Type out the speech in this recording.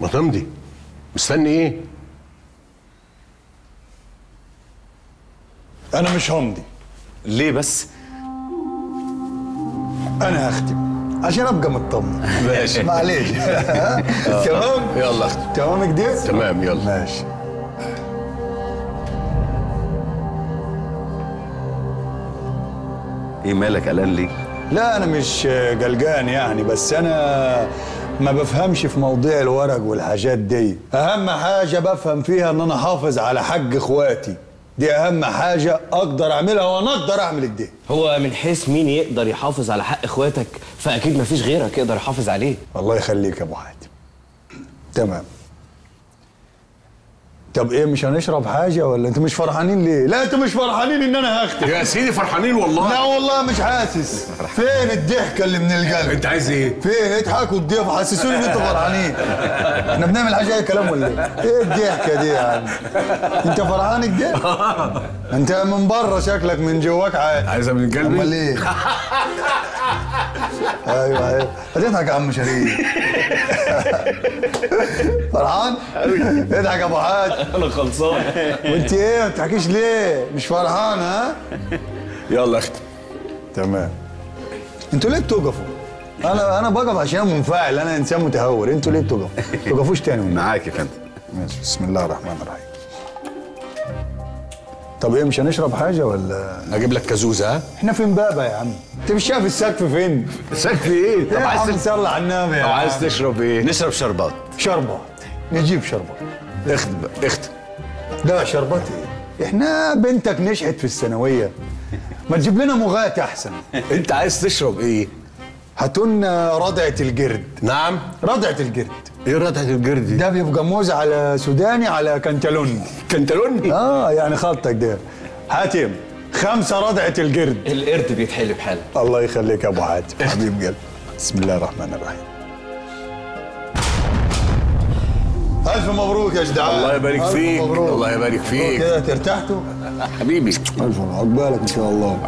ما تمضي مستني إيه؟ أنا مش همضي ليه بس؟ أنا هختم. عشان أبقى مطمن. ماشي. معلش. تمام؟ يلا اختم. تمام كده تمام يلا. ماشي. إيه مالك قلقان ليه؟ لا أنا مش قلقان يعني بس أنا ما بفهمش في مواضيع الورق والحاجات دي. أهم حاجة بفهم فيها إن أنا احافظ على حق إخواتي. دي أهم حاجة أقدر أعملها وأنا أقدر أعمل كده هو من حيث مين يقدر يحافظ على حق إخواتك؟ فأكيد مفيش غيرك يقدر يحافظ عليه. الله يخليك يا أبو حاتم. تمام. طب إيه مش هنشرب حاجة ولا أنتوا مش فرحانين ليه؟ لا أنتوا مش فرحانين إن أنا هختم. يا سيدي فرحانين والله. لا والله مش حاسس. فين الضحكة اللي من القلب؟ أنت عايز إيه؟ فين؟ اضحكوا الضيف حسسوني إن أنتوا فرحانين. إحنا بنعمل حاجة أي كلام ولا إيه؟ إيه الضحكة دي يا عم؟ أنت فرحان كده أنت من بره شكلك من جواك عادي عايزها من قلبي؟ أمال إيه؟ أيوه أيوه. هتضحك يا عم شريف. فرحان؟ اضحك يا أبو حاتم أنا خلصان. وأنت إيه؟ ما بتحكيش ليه؟ مش فرحان ها؟ يلا اختم تمام. أنتوا ليه بتوقفوا؟ أنا أنا بقف عشان منفعل أنا إنسان متهور. أنتوا ليه بتوقفوا؟ ما توقفوش تاني. معاك يا فندم. ماشي. بسم الله الرحمن الرحيم. طب إيه مش هنشرب حاجة ولا؟ أجيب لك كازوزه ها؟ إحنا في امبابة يا عم. انت مش شايف السقف فين؟ سقف إيه؟ طب يا عم صلي على النبي يا طب. عايز تشرب إيه؟ نشرب شربات. شربات. نجيب شربات. اختم بقى، اختم لا شربات إيه؟ إحنا بنتك نجحت في الثانوية. ما تجيب لنا مغات أحسن. أنت عايز تشرب إيه؟ هاتولنا رضعة الجرد نعم. رضعة الجرد إيه ردعه الجرد دي؟ ده بيبقى موز على سوداني على كنتالوني كنتالوني آه يعني خلطك ده. حاتم خمسة رضعة الجرد. القرد بيتحلب حاله الله يخليك يا أبو حاتم حبيب قلبي بسم الله الرحمن الرحيم. ألف مبروك يا جدعان. الله يبارك فيك. الله يبارك فيك. كده ارتحتوا حبيبي. ألف مبروك. عقبالك إن شاء الله.